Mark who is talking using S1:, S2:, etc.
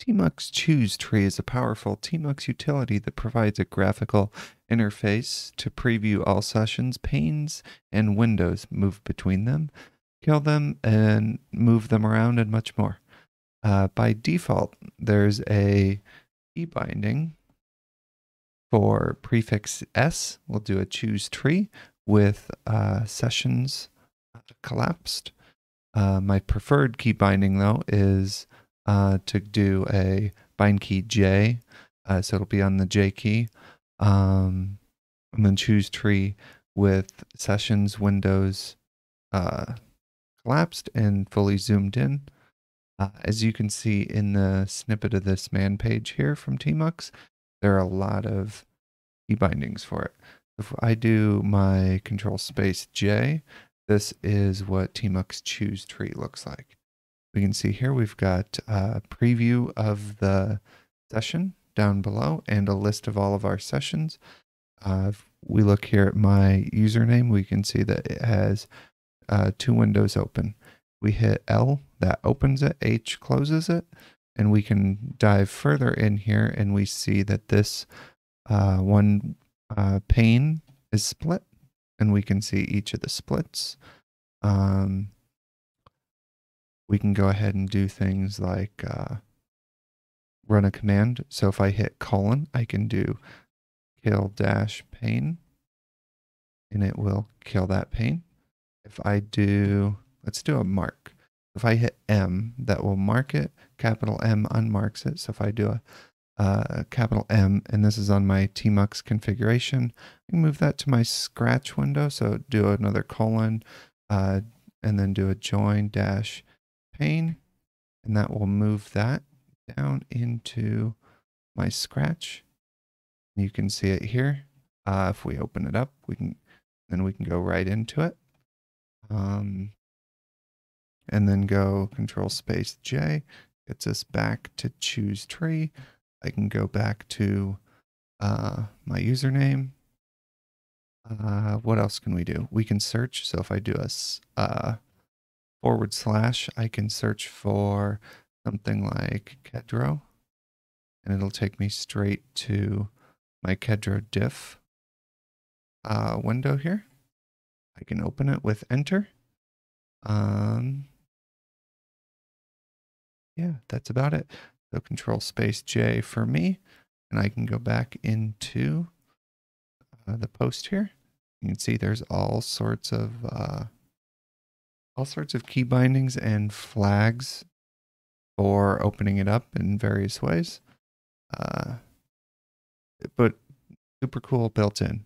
S1: Tmux Choose Tree is a powerful Tmux utility that provides a graphical interface to preview all sessions, panes, and windows, move between them, kill them, and move them around, and much more. Uh, by default, there's a key binding for prefix S. We'll do a choose tree with uh, sessions collapsed. Uh, my preferred key binding, though, is uh, to do a bind key J. Uh, so it'll be on the J key. Um, and then choose tree with sessions windows uh, collapsed and fully zoomed in. Uh, as you can see in the snippet of this man page here from Tmux, there are a lot of key bindings for it. If I do my control space J, this is what Tmux choose tree looks like we can see here we've got a preview of the session down below and a list of all of our sessions. Uh, if we look here at my username, we can see that it has uh, two windows open. We hit L, that opens it, H closes it, and we can dive further in here and we see that this uh, one uh, pane is split and we can see each of the splits. Um, we can go ahead and do things like uh, run a command. So if I hit colon, I can do kill dash pane and it will kill that pane. If I do, let's do a mark. If I hit M, that will mark it. Capital M unmarks it. So if I do a uh, capital M, and this is on my tmux configuration, I can move that to my scratch window. So do another colon, uh, and then do a join dash pane, and that will move that down into my scratch. You can see it here. Uh, if we open it up, we can then we can go right into it. Um, and then go control space J gets us back to choose tree. I can go back to uh, my username. Uh, what else can we do? We can search. So if I do a uh, forward slash, I can search for something like Kedro, and it'll take me straight to my Kedro diff uh, window here. I can open it with enter. Um, yeah, that's about it. So control space J for me, and I can go back into uh, the post here. You can see there's all sorts of uh, all sorts of key bindings and flags for opening it up in various ways. Uh, but super cool built in.